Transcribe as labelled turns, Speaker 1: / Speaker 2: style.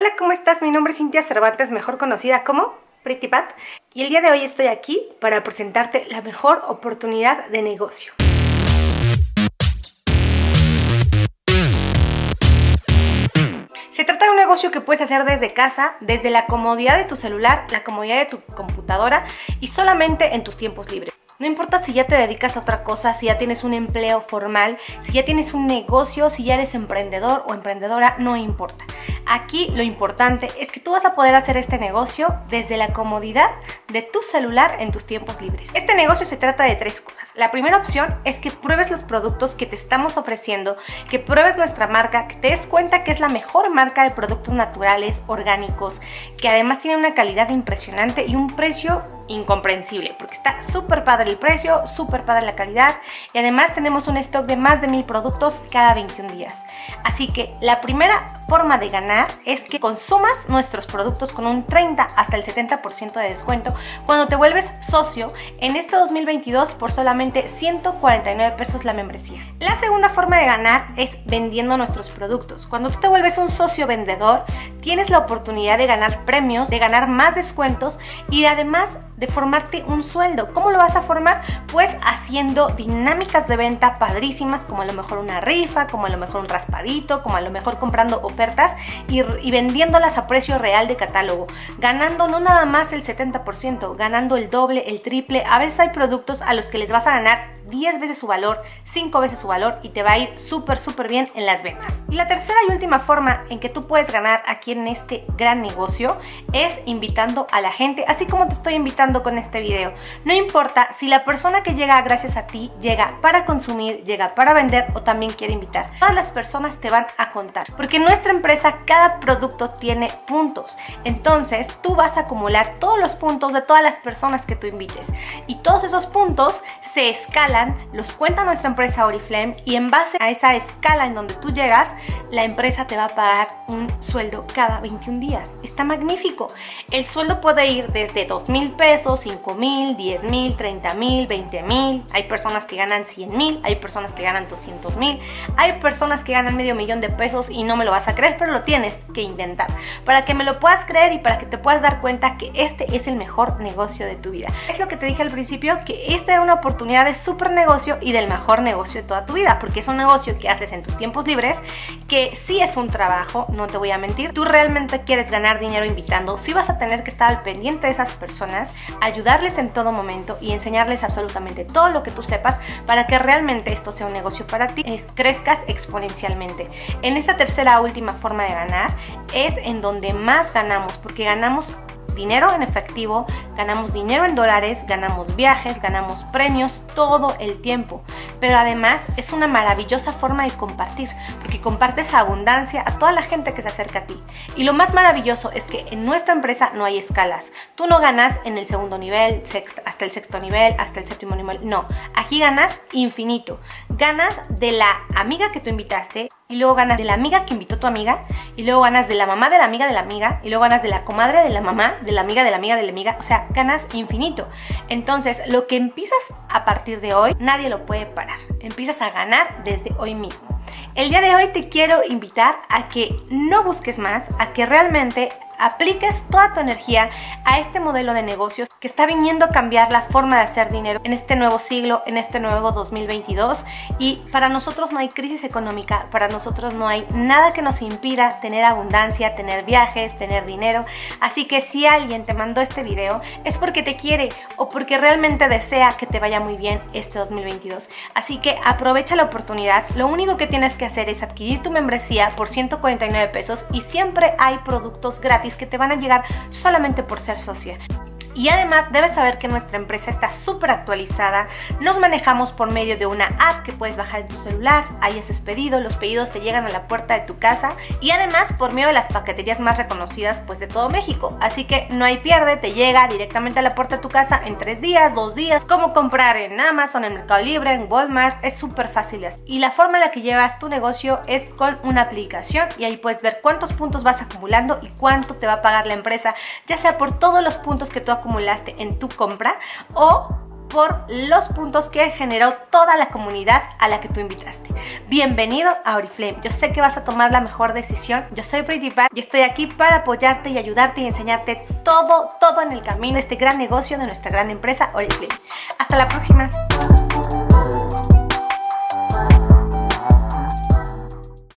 Speaker 1: Hola, ¿cómo estás? Mi nombre es Cintia Cervantes, mejor conocida como Pretty Pat, y el día de hoy estoy aquí para presentarte la mejor oportunidad de negocio. Se trata de un negocio que puedes hacer desde casa, desde la comodidad de tu celular, la comodidad de tu computadora y solamente en tus tiempos libres. No importa si ya te dedicas a otra cosa, si ya tienes un empleo formal, si ya tienes un negocio, si ya eres emprendedor o emprendedora, no importa. Aquí lo importante es que tú vas a poder hacer este negocio desde la comodidad de tu celular en tus tiempos libres. Este negocio se trata de tres cosas. La primera opción es que pruebes los productos que te estamos ofreciendo, que pruebes nuestra marca, que te des cuenta que es la mejor marca de productos naturales, orgánicos, que además tiene una calidad impresionante y un precio incomprensible porque está súper padre el precio, súper padre la calidad y además tenemos un stock de más de mil productos cada 21 días. Así que la primera forma de ganar es que consumas nuestros productos con un 30 hasta el 70% de descuento cuando te vuelves socio en este 2022 por solamente 149 pesos la membresía. La segunda forma de ganar es vendiendo nuestros productos. Cuando tú te vuelves un socio vendedor, tienes la oportunidad de ganar premios, de ganar más descuentos y además de formarte un sueldo. ¿Cómo lo vas a formar? Pues haciendo dinámicas de venta padrísimas, como a lo mejor una rifa, como a lo mejor un como a lo mejor comprando ofertas y, y vendiéndolas a precio real de catálogo, ganando no nada más el 70%, ganando el doble, el triple. A veces hay productos a los que les vas a ganar 10 veces su valor, 5 veces su valor y te va a ir súper, súper bien en las ventas. Y la tercera y última forma en que tú puedes ganar aquí en este gran negocio es invitando a la gente, así como te estoy invitando con este video. No importa si la persona que llega gracias a ti llega para consumir, llega para vender o también quiere invitar. Todas las personas te van a contar. Porque en nuestra empresa cada producto tiene puntos. Entonces tú vas a acumular todos los puntos de todas las personas que tú invites. Y todos esos puntos se escalan, los cuenta nuestra empresa Oriflame y en base a esa escala en donde tú llegas, la empresa te va a pagar un sueldo cada 21 días. Está magnífico. El sueldo puede ir desde 2 mil pesos 5 mil, 10 mil, 30 mil, 20 mil. Hay personas que ganan 100 mil, hay personas que ganan 200 mil, hay personas que ganan medio millón de pesos y no me lo vas a creer, pero lo tienes que intentar. Para que me lo puedas creer y para que te puedas dar cuenta que este es el mejor negocio de tu vida. Es lo que te dije al principio, que esta es una oportunidad de super negocio y del mejor negocio de toda tu vida, porque es un negocio que haces en tus tiempos libres, que sí es un trabajo, no te voy a mentir. Tú realmente quieres ganar dinero invitando, sí vas a tener que estar al pendiente de esas personas, ayudarles en todo momento y enseñarles absolutamente todo lo que tú sepas para que realmente esto sea un negocio para ti, y crezcas exponencialmente. En esta tercera última forma de ganar es en donde más ganamos, porque ganamos dinero en efectivo, ganamos dinero en dólares, ganamos viajes, ganamos premios todo el tiempo. Pero además es una maravillosa forma de compartir, porque compartes abundancia a toda la gente que se acerca a ti. Y lo más maravilloso es que en nuestra empresa no hay escalas. Tú no ganas en el segundo nivel, hasta el sexto nivel, hasta el séptimo nivel. No, aquí ganas infinito. Ganas de la amiga que tú invitaste y luego ganas de la amiga que invitó tu amiga y luego ganas de la mamá de la amiga de la amiga y luego ganas de la comadre de la mamá de la amiga de la amiga de la amiga, o sea, ganas infinito. Entonces, lo que empiezas a partir de hoy, nadie lo puede parar. Empiezas a ganar desde hoy mismo. El día de hoy te quiero invitar a que no busques más, a que realmente apliques toda tu energía a este modelo de negocios que está viniendo a cambiar la forma de hacer dinero en este nuevo siglo, en este nuevo 2022 y para nosotros no hay crisis económica, para nosotros no hay nada que nos impida tener abundancia, tener viajes, tener dinero, así que si alguien te mandó este video es porque te quiere o porque realmente desea que te vaya muy bien este 2022, así que aprovecha la oportunidad, lo único que tienes que hacer es adquirir tu membresía por 149 pesos y siempre hay productos gratis que te van a llegar solamente por ser socia. Y además debes saber que nuestra empresa está súper actualizada. Nos manejamos por medio de una app que puedes bajar en tu celular. Ahí haces pedido, los pedidos te llegan a la puerta de tu casa. Y además por medio de las paqueterías más reconocidas pues de todo México. Así que no hay pierde, te llega directamente a la puerta de tu casa en tres días, dos días. Como comprar en Amazon, en Mercado Libre, en Walmart. Es súper fácil. Y la forma en la que llevas tu negocio es con una aplicación. Y ahí puedes ver cuántos puntos vas acumulando y cuánto te va a pagar la empresa. Ya sea por todos los puntos que tú en tu compra o por los puntos que generó toda la comunidad a la que tú invitaste. Bienvenido a Oriflame. Yo sé que vas a tomar la mejor decisión. Yo soy Pretty y estoy aquí para apoyarte y ayudarte y enseñarte todo, todo en el camino este gran negocio de nuestra gran empresa Oriflame. Hasta la próxima.